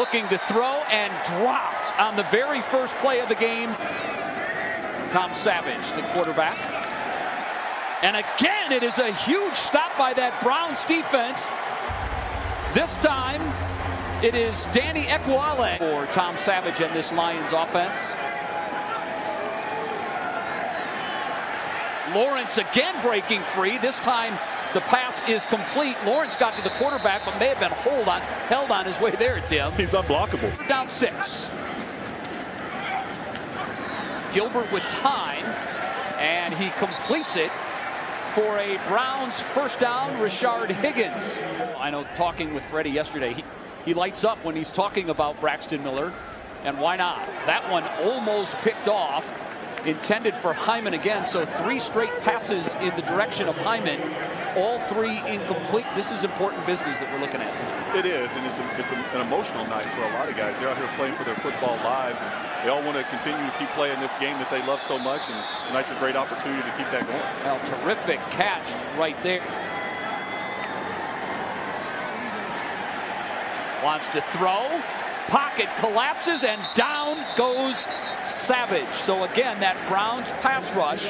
looking to throw and dropped on the very first play of the game. Tom Savage, the quarterback. And again, it is a huge stop by that Browns defense. This time, it is Danny Ekuale for Tom Savage and this Lions offense. Lawrence again breaking free. This time the pass is complete. Lawrence got to the quarterback, but may have been hold on, held on his way there, Tim. He's unblockable. Down six. Gilbert with time, and he completes it for a Browns first down, Rashard Higgins. I know talking with Freddie yesterday, he, he lights up when he's talking about Braxton Miller, and why not? That one almost picked off, intended for Hyman again, so three straight passes in the direction of Hyman all three incomplete. This is important business that we're looking at tonight. It is, and it's, a, it's a, an emotional night for a lot of guys. They're out here playing for their football lives, and they all want to continue to keep playing this game that they love so much, and tonight's a great opportunity to keep that going. Well, terrific catch right there. Wants to throw. Pocket collapses, and down goes Savage. So again, that Browns pass rush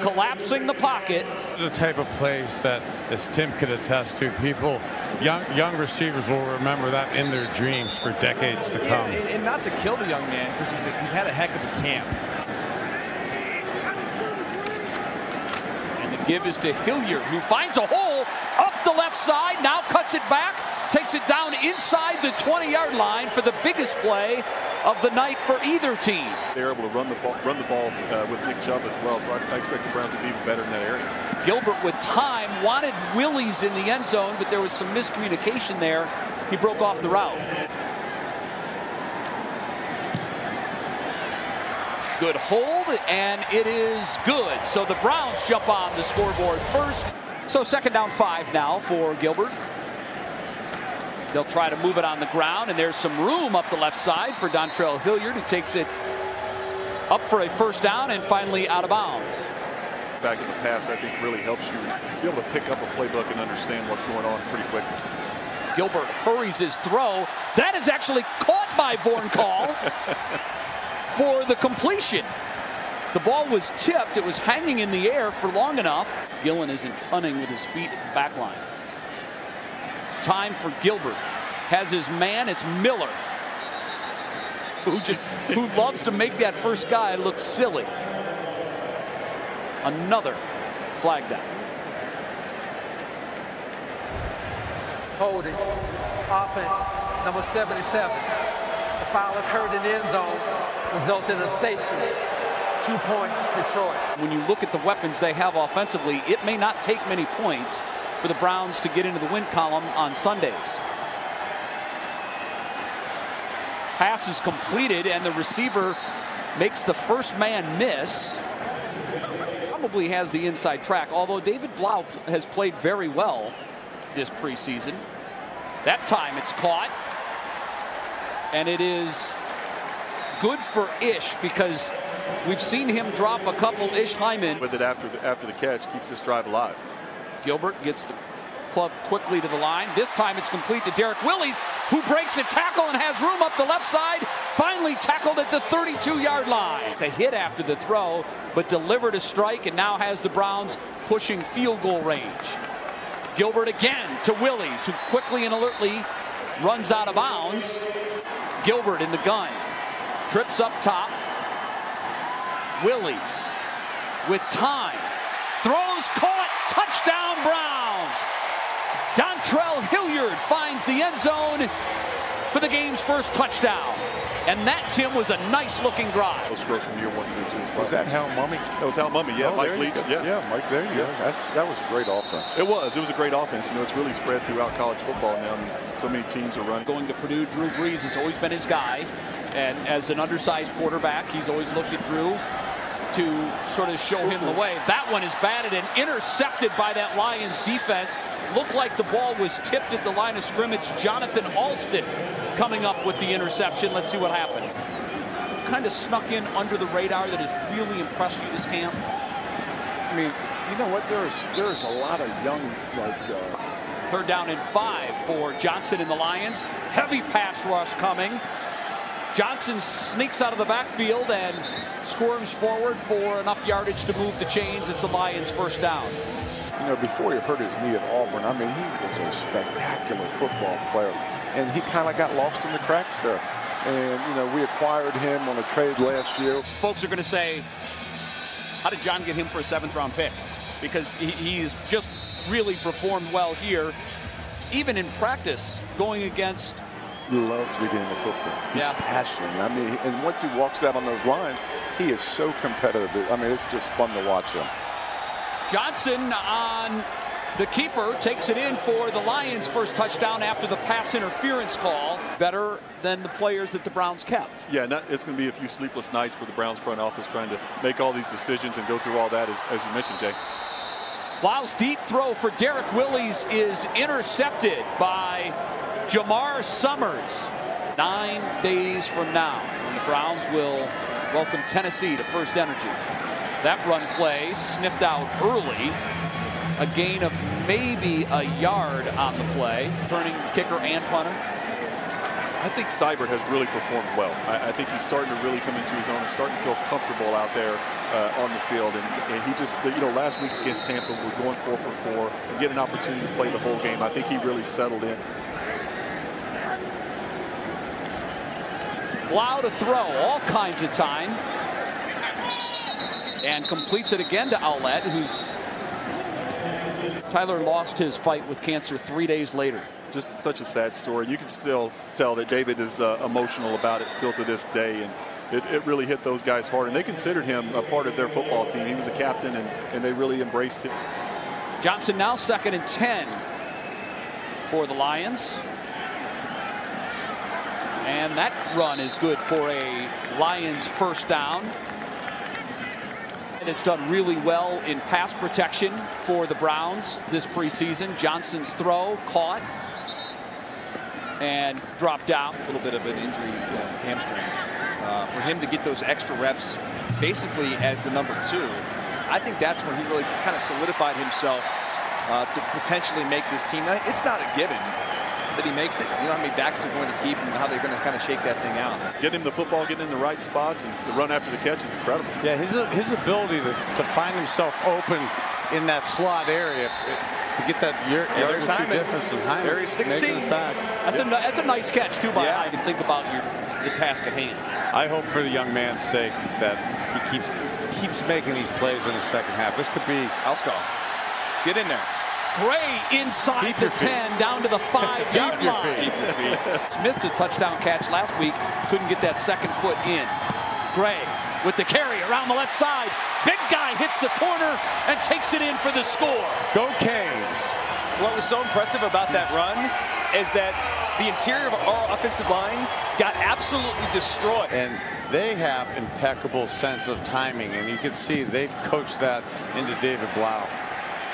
collapsing the pocket. The type of plays that, as Tim could attest to, people, young young receivers will remember that in their dreams for decades to come. Yeah, and, and, not to kill the young man because he's, he's had a heck of a camp. And the give is to Hilliard, who finds a hole up the left side, now cuts it back, takes it down inside the 20-yard line for the biggest play of the night for either team. They're able to run the ball, run the ball uh, with Nick Chubb as well, so I, I, expect the Browns to be even better in that area. Gilbert with time wanted Willies in the end zone, but there was some miscommunication there. He broke off the route. Good hold, and it is good. So the Browns jump on the scoreboard first. So second down five now for Gilbert. They'll try to move it on the ground, and there's some room up the left side for Dontrell Hilliard, who takes it up for a first down and finally out of bounds. Back in the past, I think really helps you be able to pick up a playbook and understand what's going on pretty quick. Gilbert hurries his throw. That is actually caught by Vornkohl for the completion. The ball was tipped. It was hanging in the air for long enough. Gillan isn't punting with his feet at the back line. Time for Gilbert. Has his man, it's Miller. Who just who loves to make that first guy look silly. Another flag down. Holding. Offense, number 77. The foul occurred in the end zone, resulting in a safety. Two points, Detroit. When you look at the weapons they have offensively, it may not take many points for the Browns to get into the win column on Sundays. Pass is completed, and the receiver makes the first man miss. Probably has the inside track, although David Blough has played very well this preseason. That time it's caught. And it is good for Ish because we've seen him drop a couple Ish Hyman. With it after the, after the catch, keeps this drive alive. Gilbert gets the club quickly to the line. This time it's complete to Derrick Willies, who breaks a tackle and has room up the left side. Finally tackled at the 32-yard line. The hit after the throw, but delivered a strike and now has the Browns pushing field goal range. Gilbert again to Willies, who quickly and alertly runs out of bounds. Gilbert in the gun. Trips up top. Willies with time. Throws caught. Touchdown Browns. Dontrell Hilliard finds the end zone for the game's first touchdown. And that, Tim, was a nice looking drive. Those from year one, year two. Was that Hal Mumme? That was Hal Mumme, yeah. Oh, Mike Leach, yeah. Yeah, Mike, there you yeah. go. That's, that was a great offense. It was. It was a great offense. You know, it's really spread throughout college football now. I mean, so many teams are running. Going to Purdue, Drew Brees has always been his guy. And as an undersized quarterback, he's always looked at Drew to sort of show him the way. That one is batted and intercepted by that Lions defense. Looked like the ball was tipped at the line of scrimmage. Jonathan Alston coming up with the interception. Let's see what happened. Kind of snuck in under the radar that has really impressed you this camp. I mean, you know what? There's there's a lot of young like uh, Third down and five for Johnson and the Lions. Heavy pass rush coming. Johnson sneaks out of the backfield and squirms forward for enough yardage to move the chains. It's a Lions first down. You know, before he hurt his knee at Auburn, I mean, he was a spectacular football player. And he kind of got lost in the cracks there. And, you know, we acquired him on a trade last year. Folks are going to say, how did John get him for a seventh round pick? Because he's just really performed well here, even in practice, going against. He loves the game of football. He's Yeah. passionate. I mean, and once he walks out on those lines, he is so competitive. I mean, it's just fun to watch him. Johnson on the keeper takes it in for the Lions' first touchdown after the pass interference call. Better than the players that the Browns kept. Yeah, not, it's going to be a few sleepless nights for the Browns front office trying to make all these decisions and go through all that, as, as you mentioned, Jay. Lyle's deep throw for Derrick Willies is intercepted by Jamar Summers. Nine days from now, when the Browns will welcome Tennessee to First Energy. That run play sniffed out early. A gain of maybe a yard on the play. Turning kicker and punter. I think Seibert has really performed well. I, I, think he's starting to really come into his own and starting to feel comfortable out there uh, on the field. And, and, he just, you know, last week against Tampa, we're going four for four and get an opportunity to play the whole game. I think he really settled in. Blough to throw all kinds of time. And completes it again to Outlet, who's Tyler lost his fight with cancer three days later. Just such a sad story. You can still tell that David is uh, emotional about it still to this day. And it, it, really hit those guys hard. And they considered him a part of their football team. He was a captain, and, and they really embraced him. Johnson now second and 10 for the Lions. And that run is good for a Lions first down. And it's done really well in pass protection for the Browns this preseason. Johnson's throw caught and dropped down. A little bit of an injury, uh, hamstring. Uh, for him to get those extra reps basically as the number two, I think that's when he really kind of solidified himself uh, to potentially make this team. It's not a given that he makes it. You know how many backs they're going to keep and how they're going to kind of shake that thing out. Getting him the football, getting in the right spots, and the run after the catch is incredible. Yeah, his his ability to, to find himself open in that slot area to get that yard yeah, or two difference behind There he's 16. That's a that's a nice catch too by yeah. Hyde. Think about your the task at hand. I hope for the young man's sake that he keeps keeps making these plays in the second half. This could be Alsco. Get in there. Gray inside Keep the 10 down to the 5-yard line. missed a touchdown catch last week. Couldn't get that second foot in. Gray with the carry around the left side. Big guy hits the corner and takes it in for the score. Go Canes. What was so impressive about that run is that the interior of our offensive line got absolutely destroyed. And they have impeccable sense of timing, and you can see they've coached that into David Blough.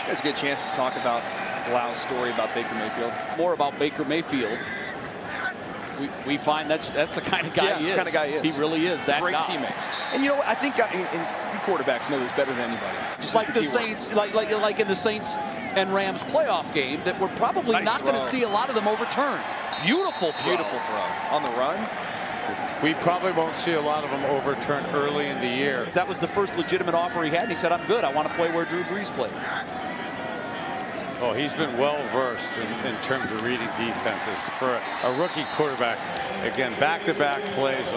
It's a good chance to talk about Blough's story about Baker Mayfield. More about Baker Mayfield. We, we find that's that's the kind of guy yeah, he is. kind of guy he is. He really is that great guy. teammate. And you know what? I think uh, and, and quarterbacks know this better than anybody. Just like the, the Saints, like like like in the Saints and Rams playoff game, that we're probably nice not going to see a lot of them overturned. Beautiful throw. Beautiful throw on the run. We probably won't see a lot of them overturned early in the year. That was the first legitimate offer he had. And he said, "I'm good. I want to play where Drew Brees played." Oh, he's been well versed in, in terms of reading defenses for a, a rookie quarterback. Again, back-to-back -back plays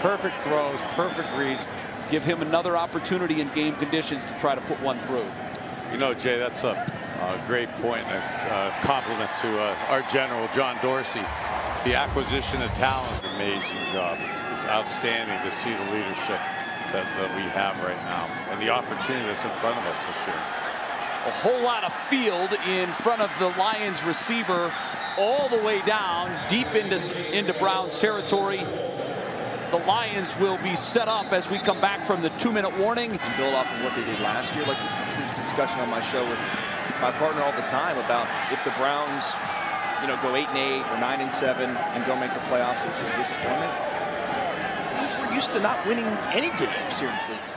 perfect throws, perfect reads. Give him another opportunity in game conditions to try to put one through. You know, Jay, that's a, a great point, a, a compliment to uh, our general, John Dorsey. The acquisition of talent, amazing job. It's, it's outstanding to see the leadership that, that we have right now and the opportunity that's in front of us this year a whole lot of field in front of the Lions receiver all the way down deep into, into Browns territory. The Lions will be set up as we come back from the two-minute warning. And build off of what they did last year. Like this discussion on my show with my partner all the time about if the Browns, you know, go eight and eight or nine and seven and don't make the playoffs, it's a disappointment. We're used to not winning any games here in Cleveland.